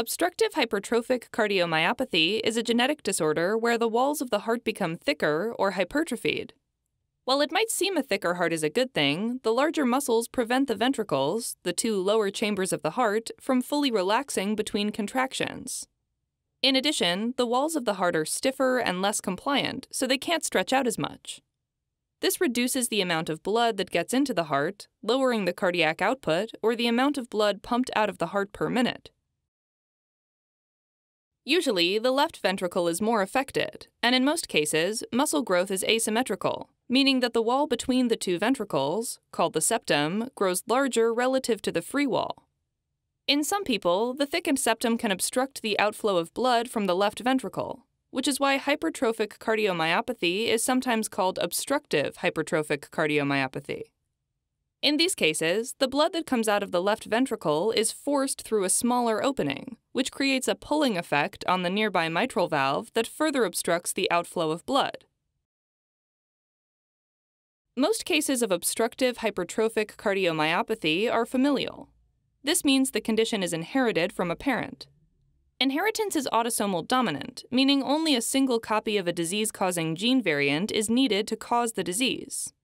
Obstructive hypertrophic cardiomyopathy is a genetic disorder where the walls of the heart become thicker or hypertrophied. While it might seem a thicker heart is a good thing, the larger muscles prevent the ventricles, the two lower chambers of the heart, from fully relaxing between contractions. In addition, the walls of the heart are stiffer and less compliant, so they can't stretch out as much. This reduces the amount of blood that gets into the heart, lowering the cardiac output or the amount of blood pumped out of the heart per minute. Usually, the left ventricle is more affected, and in most cases, muscle growth is asymmetrical, meaning that the wall between the two ventricles, called the septum, grows larger relative to the free wall. In some people, the thickened septum can obstruct the outflow of blood from the left ventricle, which is why hypertrophic cardiomyopathy is sometimes called obstructive hypertrophic cardiomyopathy. In these cases, the blood that comes out of the left ventricle is forced through a smaller opening, which creates a pulling effect on the nearby mitral valve that further obstructs the outflow of blood. Most cases of obstructive hypertrophic cardiomyopathy are familial. This means the condition is inherited from a parent. Inheritance is autosomal dominant, meaning only a single copy of a disease causing gene variant is needed to cause the disease.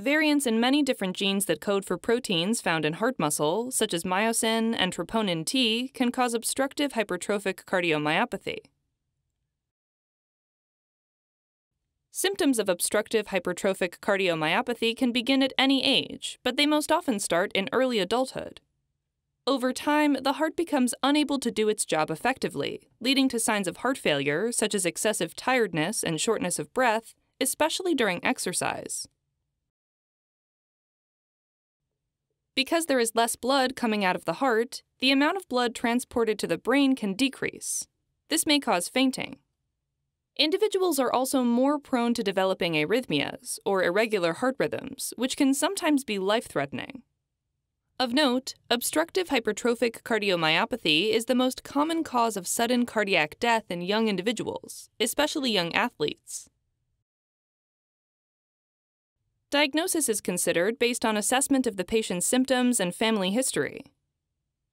Variants in many different genes that code for proteins found in heart muscle, such as myosin and troponin T, can cause obstructive hypertrophic cardiomyopathy. Symptoms of obstructive hypertrophic cardiomyopathy can begin at any age, but they most often start in early adulthood. Over time, the heart becomes unable to do its job effectively, leading to signs of heart failure, such as excessive tiredness and shortness of breath, especially during exercise. Because there is less blood coming out of the heart, the amount of blood transported to the brain can decrease. This may cause fainting. Individuals are also more prone to developing arrhythmias, or irregular heart rhythms, which can sometimes be life threatening. Of note, obstructive hypertrophic cardiomyopathy is the most common cause of sudden cardiac death in young individuals, especially young athletes. Diagnosis is considered based on assessment of the patient's symptoms and family history.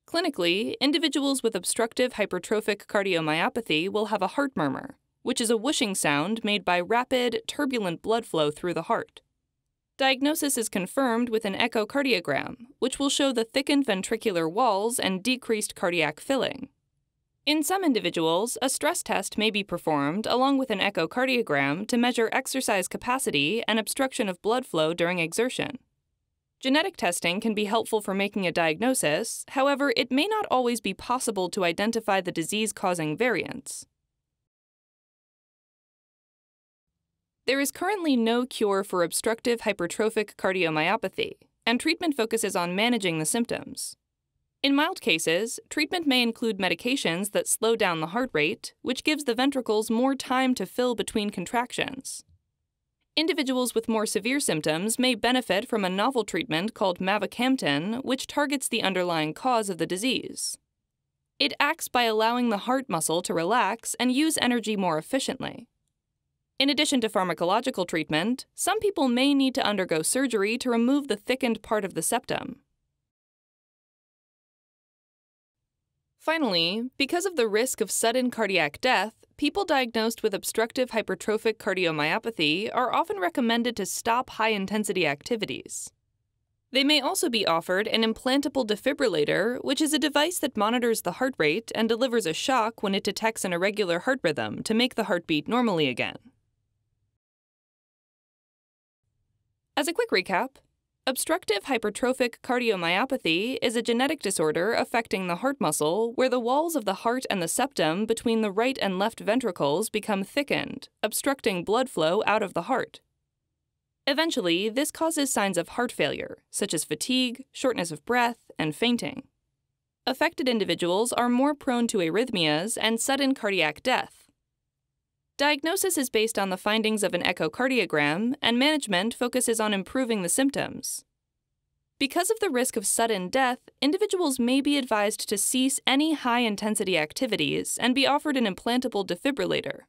Clinically, individuals with obstructive hypertrophic cardiomyopathy will have a heart murmur, which is a whooshing sound made by rapid, turbulent blood flow through the heart. Diagnosis is confirmed with an echocardiogram, which will show the thickened ventricular walls and decreased cardiac filling. In some individuals, a stress test may be performed along with an echocardiogram to measure exercise capacity and obstruction of blood flow during exertion. Genetic testing can be helpful for making a diagnosis, however, it may not always be possible to identify the disease causing variants. There is currently no cure for obstructive hypertrophic cardiomyopathy, and treatment focuses on managing the symptoms. In mild cases, treatment may include medications that slow down the heart rate, which gives the ventricles more time to fill between contractions. Individuals with more severe symptoms may benefit from a novel treatment called mavacamten, which targets the underlying cause of the disease. It acts by allowing the heart muscle to relax and use energy more efficiently. In addition to pharmacological treatment, some people may need to undergo surgery to remove the thickened part of the septum. Finally, because of the risk of sudden cardiac death, people diagnosed with obstructive hypertrophic cardiomyopathy are often recommended to stop high intensity activities. They may also be offered an implantable defibrillator, which is a device that monitors the heart rate and delivers a shock when it detects an irregular heart rhythm to make the heart beat normally again. As a quick recap, Obstructive hypertrophic cardiomyopathy is a genetic disorder affecting the heart muscle where the walls of the heart and the septum between the right and left ventricles become thickened, obstructing blood flow out of the heart. Eventually, this causes signs of heart failure, such as fatigue, shortness of breath, and fainting. Affected individuals are more prone to arrhythmias and sudden cardiac death, Diagnosis is based on the findings of an echocardiogram, and management focuses on improving the symptoms. Because of the risk of sudden death, individuals may be advised to cease any high intensity activities and be offered an implantable defibrillator.